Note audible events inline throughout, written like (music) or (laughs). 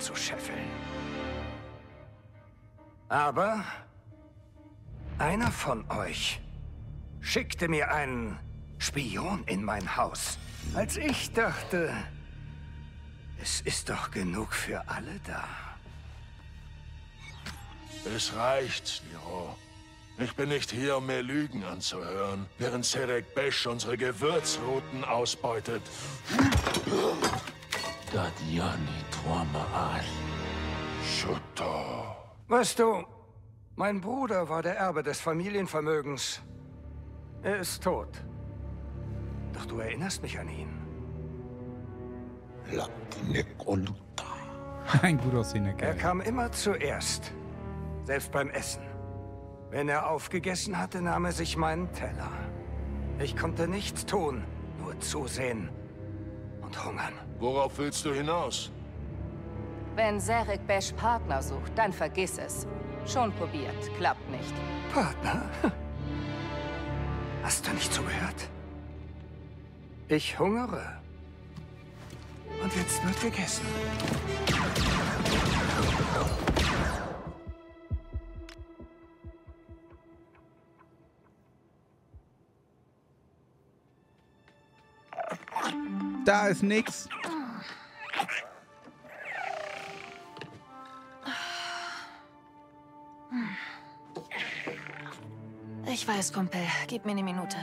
abzuscheffeln. Aber einer von euch schickte mir einen Spion in mein Haus, als ich dachte, es ist doch genug für alle da. Es reicht, Niro. Ich bin nicht hier, um mehr Lügen anzuhören, während Serek Besch unsere Gewürzrouten ausbeutet. Dadiani Tuamaal. Schutter. Weißt du, mein Bruder war der Erbe des Familienvermögens. Er ist tot. Doch du erinnerst mich an ihn. (laughs) Ein gut aussehender Er Kerl. kam immer zuerst. Selbst beim Essen. Wenn er aufgegessen hatte, nahm er sich meinen Teller. Ich konnte nichts tun, nur zusehen und hungern. Worauf willst du hinaus? Wenn Serek Besch Partner sucht, dann vergiss es. Schon probiert, klappt nicht. Partner? (laughs) Hast du nicht zugehört? Ich hungere. Und jetzt wird gegessen. Da ist nix. Ich weiß, Kumpel. Gib mir eine Minute.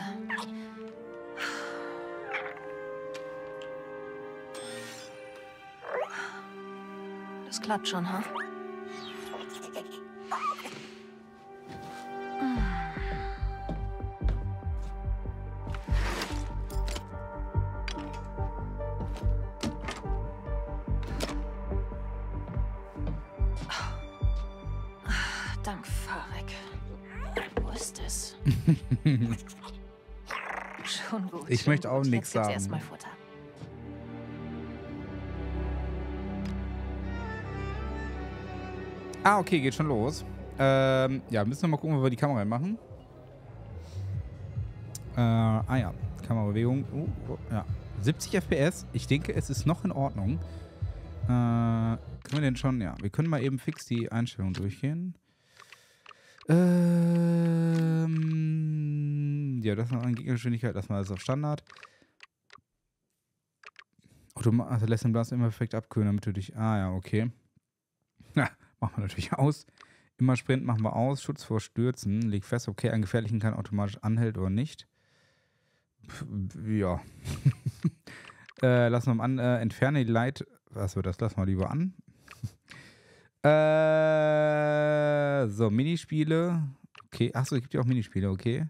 Das klappt schon, ha? Dank, Farek. Wo ist es? (laughs) Schon gut. Ich schon möchte auch gibt's sagen. erstmal Futter. Ah, okay, geht schon los. Ähm, ja, müssen wir mal gucken, wo wir die Kamera machen. Äh, ah ja, Kamerabewegung. Oh, oh, ja. 70 FPS. Ich denke, es ist noch in Ordnung. Äh, können wir denn schon? Ja, wir können mal eben fix die Einstellung durchgehen. Ähm, ja, das ist eine Gegnergeschwindigkeit, das mal ist auf Standard. Automat also lässt den Blast immer perfekt abkühlen, damit du dich. Ah ja, okay. (laughs) Ja, machen wir natürlich aus. Immer Sprint machen wir aus. Schutz vor Stürzen. Leg fest, okay, ein Gefährlichen kann automatisch anhält oder nicht. Pff, ja. (laughs) äh, wir mal an. Äh, entferne die Leit. Achso, das lassen wir lieber an. Äh, so, Minispiele. Okay, achso, es gibt ja auch Minispiele, okay.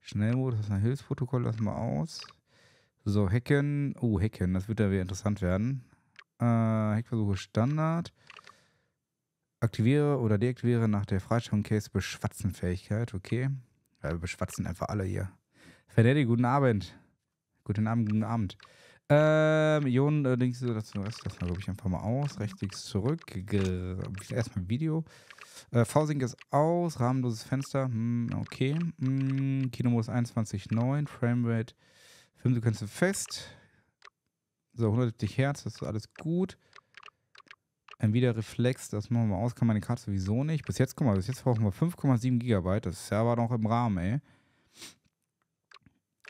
Schnellmodus, das ist ein Hilfsprotokoll, lassen wir aus. So, Hacken. Oh, Hacken, das wird ja wieder interessant werden. Äh, Hackversuche Standard. Aktiviere oder deaktiviere nach der Freistellung Case Beschwatzenfähigkeit. Okay. Ja, wir beschwatzen einfach alle hier. Fernelli, guten Abend. Guten Abend, guten Abend. Ähm, Ionen, äh, links, das, das wir, glaube ich, einfach mal aus. Rechts zurück. Ge erstmal Video. Äh, V-Sync ist aus. Rahmenloses Fenster. Hm, okay. Hm, Kinomodus 21.9. Framerate 5 Sekunden fest. So, 170 Hertz, das ist alles gut. Nvidia Reflex, das machen wir mal aus, kann meine Karte sowieso nicht. Bis jetzt, guck mal, bis jetzt brauchen wir 5,7 Gigabyte. Das ist ja aber noch im Rahmen, ey.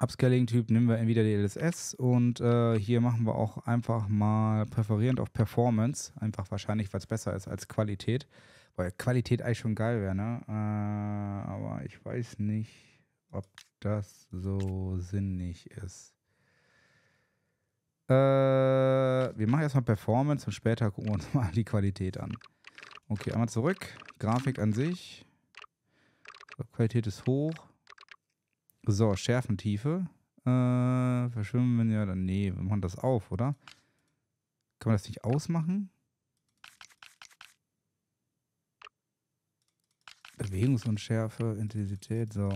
Upscaling-Typ nehmen wir Nvidia DLSS und äh, hier machen wir auch einfach mal präferierend auf Performance. Einfach wahrscheinlich, weil es besser ist als Qualität. Weil Qualität eigentlich schon geil wäre, ne? Äh, aber ich weiß nicht, ob das so sinnig ist. Äh, wir machen erstmal Performance und später gucken wir uns (laughs) mal die Qualität an. Okay, einmal zurück. Grafik an sich. Qualität ist hoch. So, Schärfentiefe. Äh, verschwimmen, wenn ja, dann. Nee, wir machen das auf, oder? Kann man das nicht ausmachen? Bewegungsunschärfe, Intensität, so.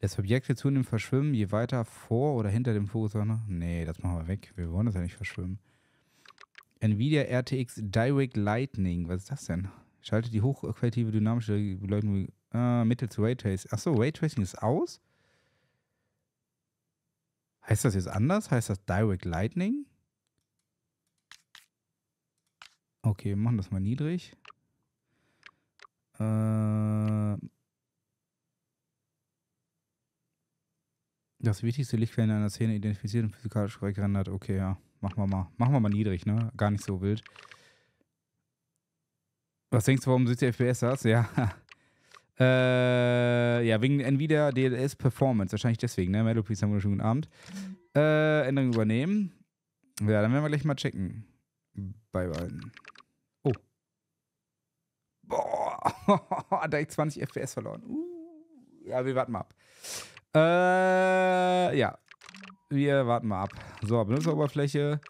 Lässt Objekte zunehmend verschwimmen, je weiter vor oder hinter dem Fokus. Ne? Nee, das machen wir weg. Wir wollen das ja nicht verschwimmen. Nvidia RTX Direct Lightning. Was ist das denn? Schaltet die hochqualitative dynamische Beleuchtung äh, mittels Raytracing. Achso, Raytracing ist aus? Heißt das jetzt anders? Heißt das Direct Lightning? Okay, wir machen das mal niedrig. Äh, das wichtigste Lichtquelle in einer Szene identifiziert und physikalisch korrekt rendert. Okay, ja. Machen wir mal. Machen wir mal niedrig, ne? Gar nicht so wild. Was denkst du, warum 70 FPS hast? Ja. Äh, ja, wegen Nvidia DLS Performance. Wahrscheinlich deswegen, ne? Melody, haben wir schon guten Abend. Äh, Änderung übernehmen. Ja, dann werden wir gleich mal checken. Bei beiden. Oh. Boah, (laughs) direkt 20 FPS verloren. Uh. Ja, wir warten mal ab. Äh, ja. Wir warten mal ab. So, Benutzeroberfläche.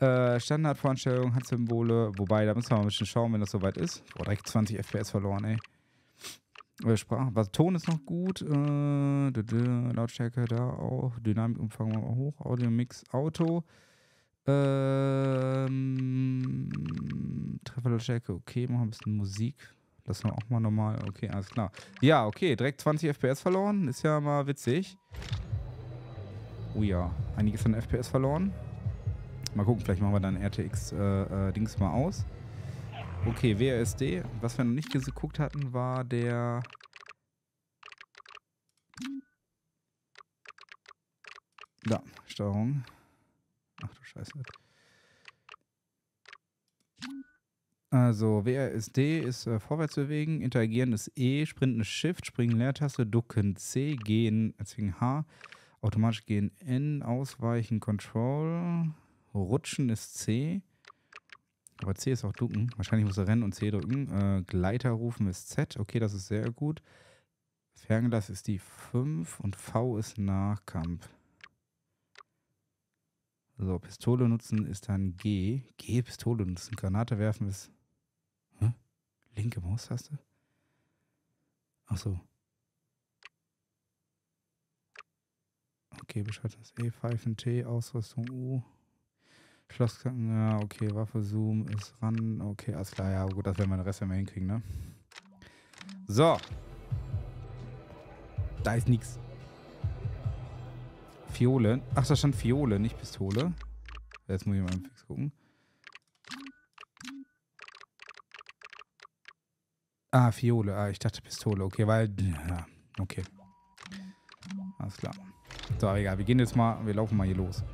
Äh, Standardvoreinstellung, hat Symbole. Wobei, da müssen wir mal ein bisschen schauen, wenn das soweit ist. Boah, direkt 20 FPS verloren, ey. Äh, Sprache, was, Ton ist noch gut. Äh, dü -dü, Lautstärke da auch. Dynamikumfang mal hoch. Audio Mix Auto. Ähm, Trefferlautstärke, okay, machen wir ein bisschen Musik. Lassen wir auch mal normal. Okay, alles klar. Ja, okay, direkt 20 FPS verloren. Ist ja mal witzig. Oh ja, einiges an FPS verloren. Mal gucken, vielleicht machen wir dann RTX-Dings äh, äh, mal aus. Okay, WASD. Was wir noch nicht geguckt hatten, war der... Da, Steuerung. Ach du Scheiße. Also WASD ist äh, vorwärts bewegen, interagieren ist E, sprinten ist Shift, springen Leertaste, ducken C, gehen, erzwingen H, automatisch gehen N, ausweichen Control, rutschen ist C, aber C ist auch ducken, wahrscheinlich muss er rennen und C drücken, äh, Gleiter rufen ist Z, okay, das ist sehr gut, Fernglas ist die 5 und V ist Nachkampf. So, Pistole nutzen ist dann G. G, Pistole nutzen. Granate werfen ist. Hä? Linke Maustaste? Ach so. Okay, Bescheid ist E, Pfeifen T, Ausrüstung U. Schlosskacken, ja, okay, Waffe Zoom ist ran. Okay, alles klar, ja, gut, das werden wir den Rest wir hinkriegen, ne? So. Da ist nichts. Fiole. Ach, da stand Fiole, nicht Pistole. Jetzt muss ich mal fix gucken. Ah, Fiole. Ah, ich dachte Pistole. Okay, weil. Ja, okay. Alles klar. So, egal. Wir gehen jetzt mal. Wir laufen mal hier los.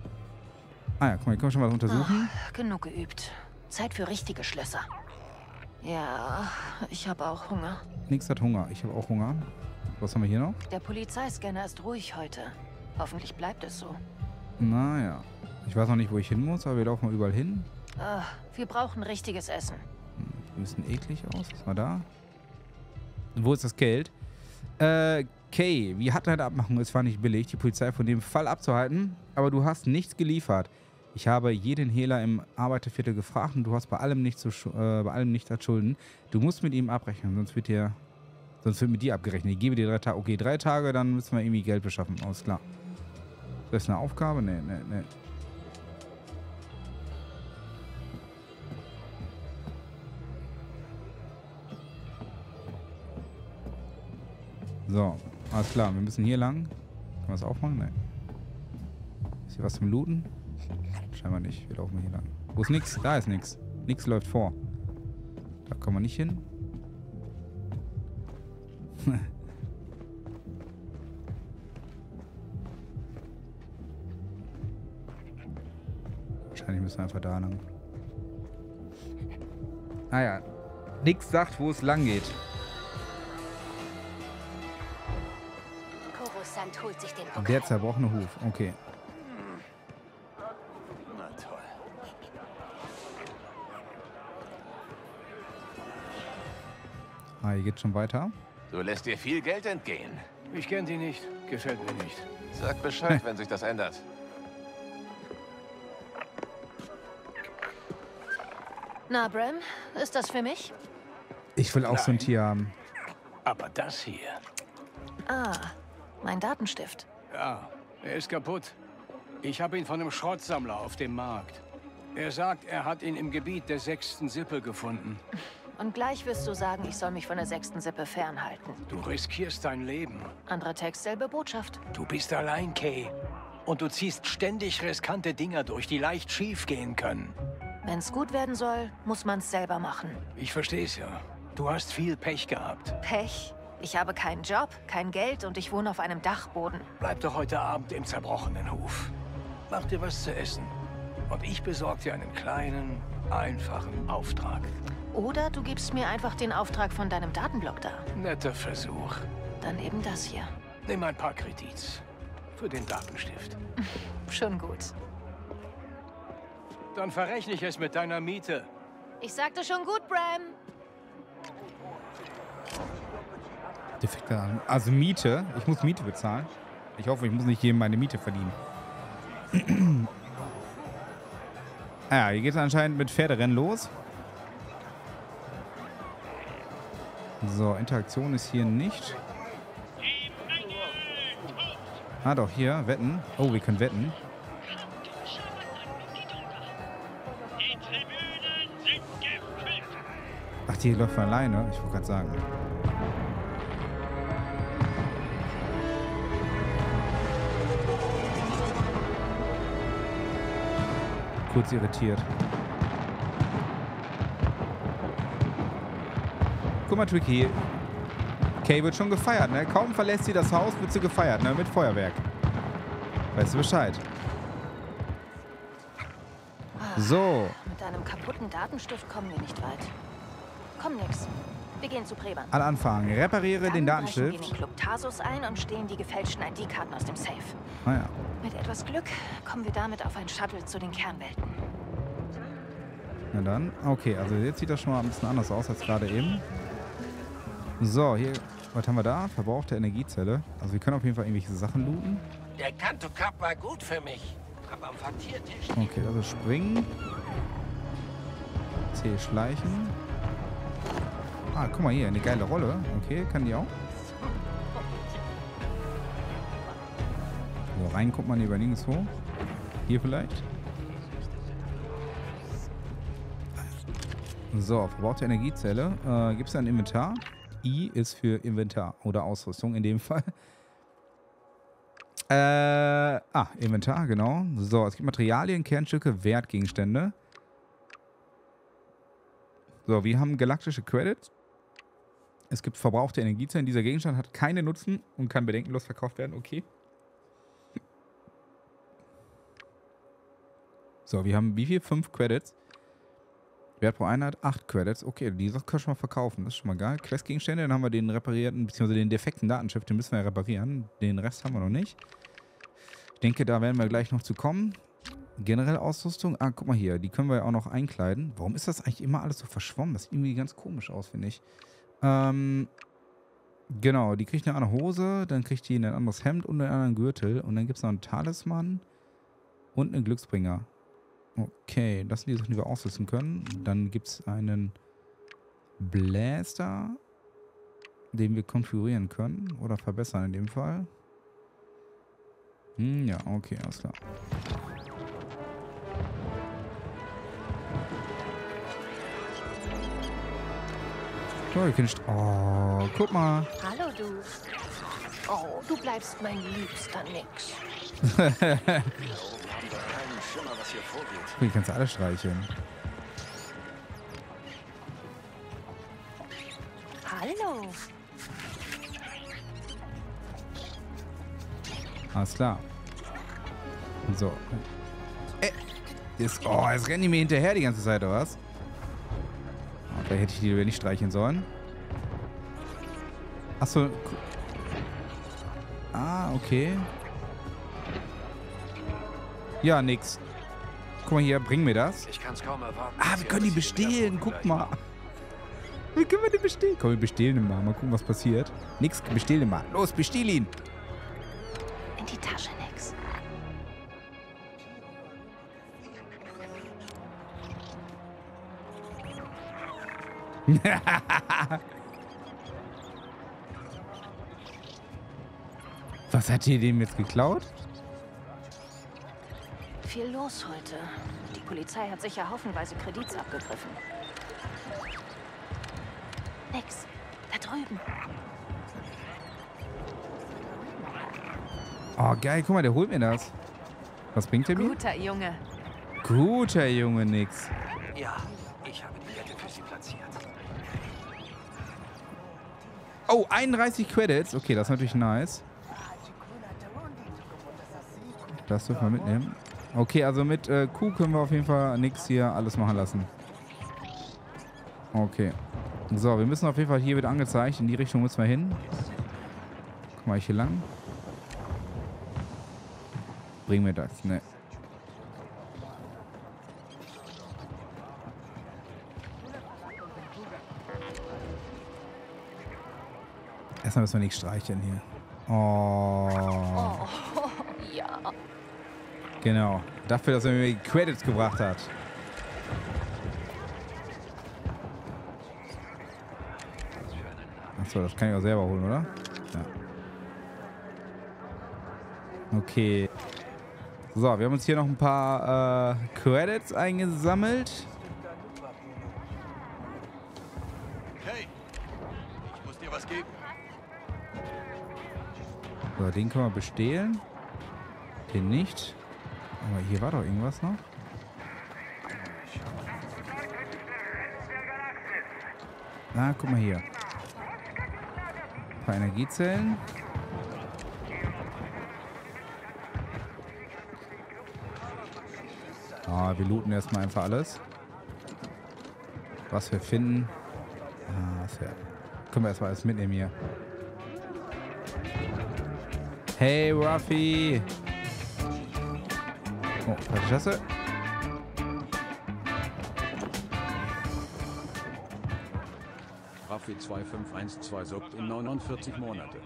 Ah ja, guck mal, hier können wir schon mal untersuchen. Oh, genug geübt. Zeit für richtige Schlösser. Ja, ich habe auch Hunger. Nix hat Hunger. Ich habe auch Hunger. Was haben wir hier noch? Der Polizeiscanner ist ruhig heute. Hoffentlich bleibt es so. Naja. Ich weiß noch nicht, wo ich hin muss, aber wir laufen mal überall hin. Ah, wir brauchen richtiges Essen. Hm, ein bisschen eklig aus. Was war da? Wo ist das Geld? Äh, Kay, wie hat deine Abmachung? Es war nicht billig, die Polizei von dem Fall abzuhalten, aber du hast nichts geliefert. Ich habe jeden Hehler im Arbeiterviertel gefragt und du hast bei allem nichts, zu, äh, nichts als Schulden. Du musst mit ihm abrechnen, sonst wird dir, sonst wird mit dir abgerechnet. Ich gebe dir drei Tage. Okay, drei Tage, dann müssen wir irgendwie Geld beschaffen. Alles klar. Das ist eine Aufgabe? Nee, nee, nee. So, alles klar. Wir müssen hier lang. Kann man das aufmachen? Nee. Ist hier was zum Looten? Scheinbar nicht. Wir laufen hier lang. Wo ist nix? Da ist nix. Nix läuft vor. Da kommen wir nicht hin. (laughs) Wahrscheinlich müssen wir einfach da lang. Ah ja. Nix sagt, wo es lang geht. Der zerbrochene Huf. Okay. Ah, hier geht's schon weiter. Du lässt dir viel Geld entgehen. Ich kenne die nicht. Gefällt mir nicht. Sag Bescheid, (laughs) wenn sich das ändert. Na, Bram, ist das für mich? Ich will auch so ein Nein. Tier haben. Aber das hier. Ah, mein Datenstift. Ja, er ist kaputt. Ich habe ihn von einem Schrottsammler auf dem Markt. Er sagt, er hat ihn im Gebiet der sechsten Sippe gefunden. Und gleich wirst du sagen, ich soll mich von der sechsten Sippe fernhalten. Du riskierst dein Leben. Anderer Text, selbe Botschaft. Du bist allein, Kay. Und du ziehst ständig riskante Dinger durch, die leicht schief gehen können. Wenn's gut werden soll, muss man's selber machen. Ich versteh's ja. Du hast viel Pech gehabt. Pech. Ich habe keinen Job, kein Geld und ich wohne auf einem Dachboden. Bleib doch heute Abend im zerbrochenen Hof. Mach dir was zu essen. Und ich besorg dir einen kleinen, einfachen Auftrag. Oder du gibst mir einfach den Auftrag von deinem Datenblock da. Netter Versuch. Dann eben das hier. Nimm ein paar Kredits. Für den Datenstift. (laughs) Schon gut. Dann verrechne ich es mit deiner Miete. Ich sagte schon gut, Bram. Defekte an. Also Miete. Ich muss Miete bezahlen. Ich hoffe, ich muss nicht jedem meine Miete verdienen. (clears throat) ah ja, hier geht es anscheinend mit Pferderennen los. So, Interaktion ist hier nicht. Ah, doch, hier, wetten. Oh, wir können wetten. Ach, die läuft alleine. Ich wollte gerade sagen. Kurz irritiert. Guck mal, Tricky. Kay wird schon gefeiert, ne? Kaum verlässt sie das Haus, wird sie gefeiert, ne? Mit Feuerwerk. Weißt du Bescheid? So. Mit deinem kaputten Datenstift kommen wir nicht weit. Komm nix. Wir gehen zu Breban. An Anfang. Repariere Dann den wir Datenstift. den Club Tarsus ein und stehlen die gefälschten ID-Karten aus dem Safe. Ah ja. Mit etwas Glück kommen wir damit auf ein Shuttle zu den Kernwelten. Na dann. Okay, also jetzt sieht das schon mal ein bisschen anders aus als gerade eben. So, hier. Was haben wir da? Verbrauchte Energiezelle. Also wir können auf jeden Fall irgendwelche Sachen looten. Der Kanto Cup war gut für mich. Aber am Faktiertisch Okay, also springen. C schleichen. Ah, guck mal hier, eine geile Rolle. Okay, kann die auch. So, rein guckt man über links hoch. Hier vielleicht. So, verbrauchte Energiezelle. Äh, Gibt es ein Inventar? I ist für Inventar oder Ausrüstung in dem Fall. Äh, ah, Inventar, genau. So, es gibt Materialien, Kernstücke, Wertgegenstände. So, wir haben galaktische Credits. Es gibt verbrauchte Energiezellen. Dieser Gegenstand hat keinen Nutzen und kann bedenkenlos verkauft werden. Okay. So, wir haben wie viel? Fünf Credits. Wert pro Einheit, acht Credits. Okay, die Sache können wir schon mal verkaufen. Das ist schon mal geil. Questgegenstände, dann haben wir den reparierten, beziehungsweise den defekten Datenschiff, den müssen wir ja reparieren. Den Rest haben wir noch nicht. Ich denke, da werden wir gleich noch zu kommen. Generell Ausrüstung. Ah, guck mal hier, die können wir ja auch noch einkleiden. Warum ist das eigentlich immer alles so verschwommen? Das sieht irgendwie ganz komisch aus, finde ich. Ähm, genau, die kriegt eine andere Hose, dann kriegt die ein anderes Hemd und einen anderen Gürtel. Und dann gibt es noch einen Talisman und einen Glücksbringer. Okay, das sind die Sachen, die wir ausrüsten können. Dann gibt es einen Blaster, den wir konfigurieren können oder verbessern in dem Fall. Hm, ja, okay, alles klar. So, ihr könnt... Oh, guck mal. Hallo, du. Oh, du bleibst mein liebster Nix. (laughs) Guck, die kannst du alle streicheln. Hallo. Alles klar. So. Äh, jetzt, oh, jetzt rennen die mir hinterher die ganze Zeit, oder was? Oh, vielleicht hätte ich die lieber nicht streicheln sollen. Achso. Ah, okay. Ja, nix. Guck mal hier, bring mir das. Ich kann's kaum erwarten. Ah, wir können die bestehlen. Guck mal. Wie können wir den bestehlen? Komm, wir bestehlen ihn mal. Mal gucken, was passiert. Nix, bestehlen ihn mal. Los, bestehl ihn. In die Tasche, Nix. (laughs) Was hat ihr dem jetzt geklaut? Viel los heute. Die Polizei hat sicher haufenweise Kredits abgegriffen. Nix. Da drüben. Oh, geil. Guck mal, der holt mir das. Was bringt der mir? Guter Junge. Guter Junge, nix. Ja, ich habe die Kette für Sie platziert. Oh, 31 Credits. Okay, das ist natürlich nice. Das dürfen wir mitnehmen. Okay, also mit äh, Q können wir auf jeden Fall nichts hier alles machen lassen. Okay. So, wir müssen auf jeden Fall hier wieder angezeigt. In die Richtung müssen wir hin. Guck mal, ich hier lang. Bringen wir das? Ne. Erstmal müssen wir nicht streicheln hier. Oh. Ja. Genau. Dafür, dass er mir die Credits gebracht hat. Achso, das kann ich auch selber holen, oder? Ja. Okay. So, wir haben uns hier noch ein paar äh, Credits eingesammelt. Hey, ich muss dir was geben. So, den können wir bestehlen. Den nicht. Aber hier war doch irgendwas noch. Ah, guck mal hier. Ein paar Energiezellen. Ah, wir looten erstmal einfach alles. Was wir finden. Ah, was wir. Können wir erstmal alles mitnehmen hier. Hey, Ruffy! Oh, falsche Tasse. Raffi 2512 sucht in 49 Monate.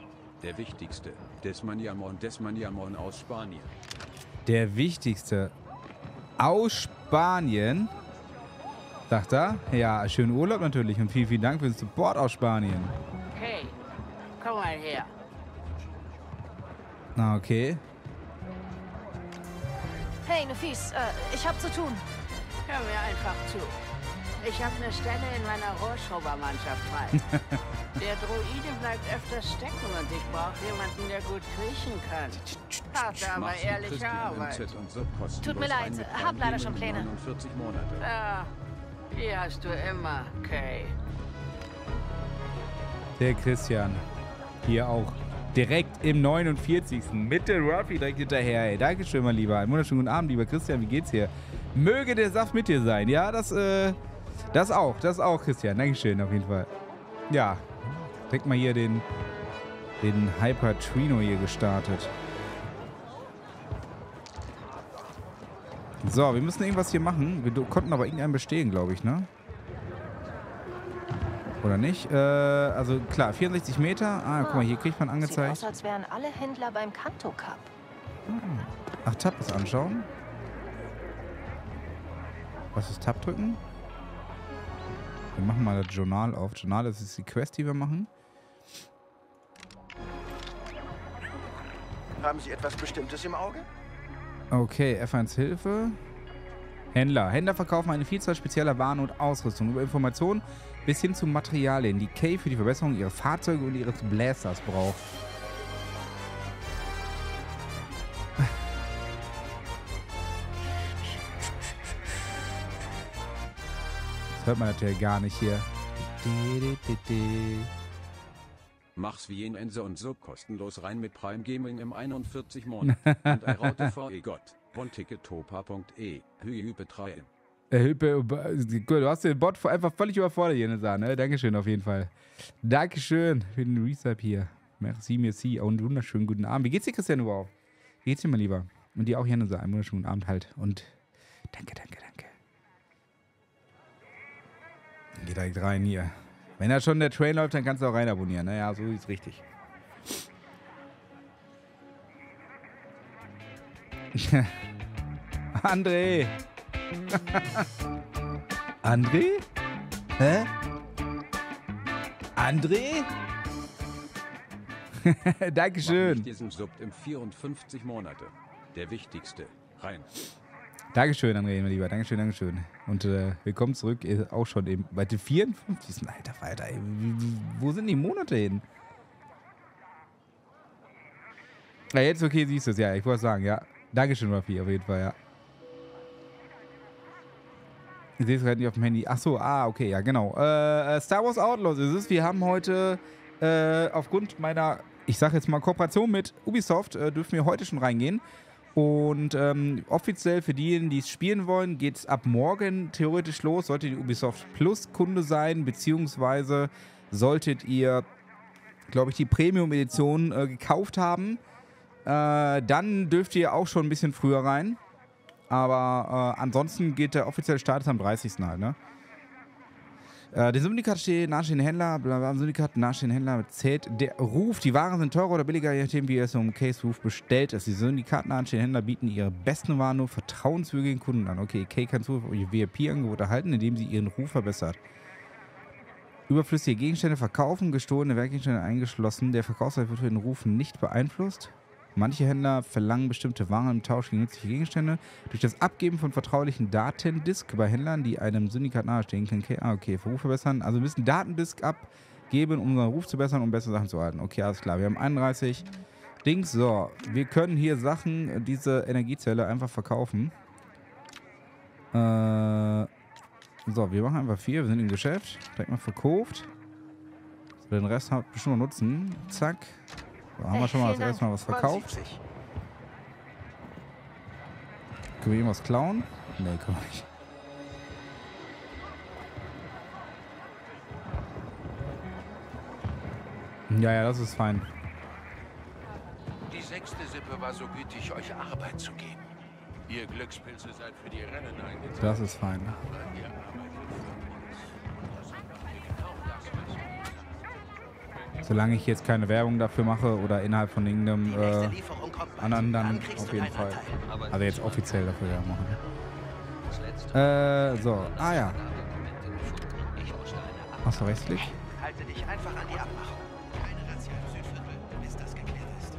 Der wichtigste, Desmaniamon Desmaniamon aus Spanien. Der wichtigste aus Spanien. Sagt er? Ja, schönen Urlaub natürlich und vielen, vielen Dank für den Support aus Spanien. Hey, komm mal her. Na, okay. Hey, Nefis, äh, ich hab zu tun. Hör mir einfach zu. Ich habe eine Stelle in meiner Rohrschraubermannschaft frei. (laughs) der Droide bleibt öfters stecken und ich brauche jemanden, der gut kriechen kann. Harte, aber ehrliche Arbeit. Tut mir leid, hab leider schon Pläne. 49 Monate. Ja, die hast du immer, Kay. Der Christian. Hier auch. Direkt im 49. Mit der Ruffy direkt hinterher. Ey, Dankeschön, mein Lieber. Einen wunderschönen guten Abend, lieber Christian. Wie geht's hier? Möge der Saft mit dir sein. Ja, das, äh, das auch. Das auch, Christian. Dankeschön, auf jeden Fall. Ja. Direkt mal hier den, den Hyper Trino hier gestartet. So, wir müssen irgendwas hier machen. Wir konnten aber irgendeinen bestehen, glaube ich, ne? Oder nicht? Äh, also klar, 64 Meter. Ah, guck mal, hier kriegt man Sieht angezeigt. aus, als wären alle Händler beim Kanto Cup. Ach, Tab ist anschauen. Was ist Tab drücken? Wir machen mal das Journal auf. Journal das ist die Quest, die wir machen. Haben Sie etwas Bestimmtes im Auge? Okay, F1 Hilfe. Händler. Händler verkaufen eine Vielzahl spezieller Waren und Ausrüstung über Informationen bis hin zu Materialien, die Kay für die Verbesserung ihrer Fahrzeuge und ihres Blasters braucht. Das hört man natürlich gar nicht hier. Mach's wie in Ense und Sub kostenlos rein mit Prime Gaming im 41 Monat. und Eiraute (laughs) VE Gott. Bonticketopa.e. Hüü betreiben. Äh, Hilfe, gut, du hast den Bot einfach völlig überfordert hier, Nisa, ne? Dankeschön auf jeden Fall. Dankeschön für den Resub hier. Merci, merci. Und einen wunderschönen guten Abend. Wie geht's dir, Christian, überhaupt? Wie geht's dir, mein Lieber? Und dir auch, Janisa. Einen wunderschönen Abend halt. Und danke, danke, danke. Geh direkt rein hier. Wenn da schon der Train läuft, dann kannst du auch rein abonnieren. Naja, so ist richtig. (laughs) André! (laughs) André? Hä? André? (laughs) Dankeschön. nicht diesen Sub im 54 Monate. Der wichtigste. Rein. Dankeschön, André, mein Lieber. Dankeschön, Dankeschön. Und äh, willkommen zurück. Ist auch schon im, bei den 54. Alter Falter, ey. Wo sind die Monate hin? Ja, jetzt okay, siehst du es. Ja, ich wollte sagen, ja. Dankeschön, Raffi, auf jeden Fall, ja. Ich sehe es gerade nicht auf dem Handy. Ach so, ah, okay, ja, genau. Äh, äh, Star Wars Outlaws ist es. Wir haben heute äh, aufgrund meiner, ich sage jetzt mal, Kooperation mit Ubisoft, äh, dürfen wir heute schon reingehen. Und ähm, offiziell für diejenigen, die es spielen wollen, geht es ab morgen theoretisch los. Solltet ihr Ubisoft Plus Kunde sein, beziehungsweise solltet ihr, glaube ich, die Premium-Edition äh, gekauft haben, äh, dann dürft ihr auch schon ein bisschen früher rein. Aber äh, ansonsten geht der offizielle Start am 30. halt, ne? Äh, der Syndikat steht nahestehende Händler, bla, Syndikat nahestehende Händler zählt der Ruf. Die Waren sind teurer oder billiger, je nachdem, wie es um Case Roof bestellt ist. Die Syndikat nahestehende Händler bieten ihre besten Waren nur vertrauenswürdigen Kunden an. Okay, Kay kann Zugriff auf ihr VIP-Angebot erhalten, indem sie ihren Ruf verbessert. Überflüssige Gegenstände verkaufen, gestohlene Werkgegenstände eingeschlossen. Der Verkaufspreis wird für den Ruf nicht beeinflusst. Manche Händler verlangen bestimmte Waren im Tausch gegen nützliche Gegenstände. Durch das Abgeben von vertraulichen Datendisk bei Händlern, die einem Syndikat nahestehen, kann okay, ah, okay, Ruf verbessern. Also wir müssen Datendisk abgeben, um unseren Ruf zu bessern, um bessere Sachen zu erhalten. Okay, alles klar. Wir haben 31 Dings. So, wir können hier Sachen, diese Energiezelle einfach verkaufen. Äh, so, wir machen einfach vier. Wir sind im Geschäft. Direkt mal verkauft. Den Rest hat bestimmt noch Nutzen. Zack. So, haben wir schon mal das erste Mal was verkauft. Können wir irgendwas klauen? Nee, können wir nicht. Ja, ja, das ist fein. Die sechste Sippe war so gütig, euch Arbeit zu geben. Ihr Glückspilze seid für die Rennen eingesetzt. Das ist fein. Solange ich jetzt keine Werbung dafür mache oder innerhalb von irgendeinem äh, anderen, dann auf jeden Fall. Also jetzt offiziell dafür ja machen. Äh, so. Ah ja. Du rechtsklick? Halte dich einfach an die Abmachung. Keine Razzia im Südviertel, bis das geklärt ist.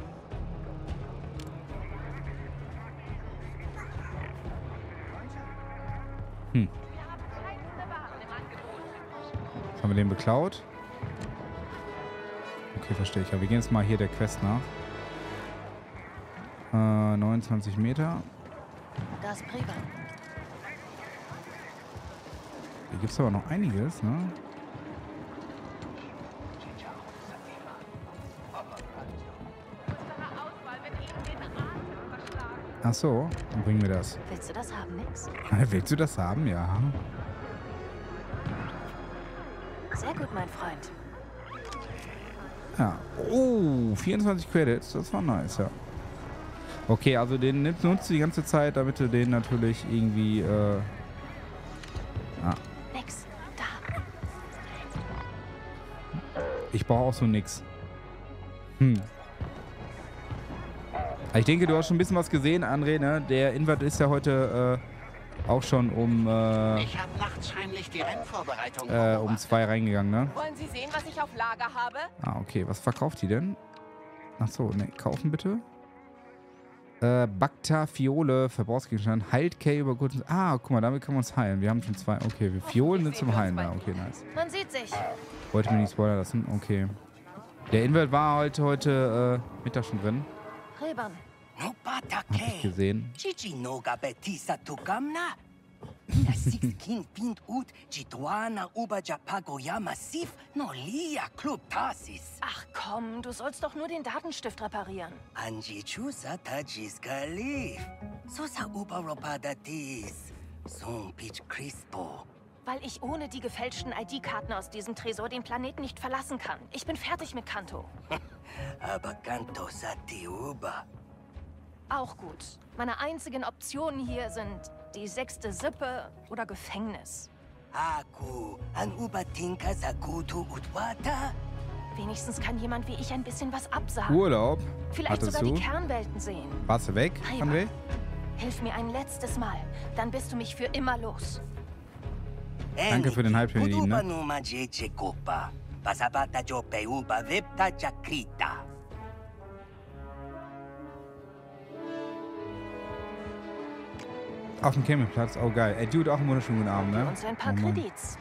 Hm. Jetzt haben wir den beklaut. Verstehe ich. Aber wir gehen jetzt mal hier der Quest nach. Äh, 29 Meter. Das. Hier gibt es aber noch einiges, ne? Ach so, dann bringen wir das. Willst du das haben, Nix? (laughs) Willst du das haben? Ja. Sehr gut, mein Freund. Ja. Oh, 24 Credits. Das war nice, ja. Okay, also den nimmst- nutzt du die ganze Zeit, damit du den natürlich irgendwie, äh... Ah, Nix. Da. ich brauche auch so nix. Hm. Ich denke, du hast schon ein bisschen was gesehen, André, ne? Der Invert ist ja heute äh, auch schon um, äh, äh, um zwei reingegangen, ne? Wollen Sie sehen, was ich auf Lager habe? Ah, okay. Was verkauft die denn? Ach so, ne, kaufen bitte. Äh, Bacta, Fiole, Verbrauchsgegenstand, heilt K über kurzen... Ah, guck mal, damit können wir uns heilen. Wir haben schon zwei... Okay, wir Fiolen sind zum Heilen da. Okay, nice. Man sieht sich. Wollte mir nicht spoilern lassen. Okay. Der Invert war heute, heute äh, Mittag schon drin. Reban. Hab ich gesehen. (laughs) Ach komm, du sollst doch nur den Datenstift reparieren. Anji chusa tajis. Sosa uba ropada tis. Son pitch crispo. Weil ich ohne die gefälschten ID-Karten aus diesem Tresor den Planeten nicht verlassen kann. Ich bin fertig mit Kanto. (laughs) Aber canto sati uba. Auch gut. Meine einzigen Optionen hier sind die sechste Sippe oder Gefängnis. Aku an uba tinka sakutu utwata. Wenigstens kann jemand wie ich ein bisschen was absagen. Urlaub. Vielleicht Hattest sogar du? die Kernwelten sehen. Warst du weg. André? Hilf mir ein letztes Mal. Dann bist du mich für immer los. Danke für den Halbfinale, Kuduba ne? Auf dem Campingplatz. Oh, geil. Ey, Dude, auch einen wunderschönen guten Abend, ne? Und so ein paar oh. Kredits.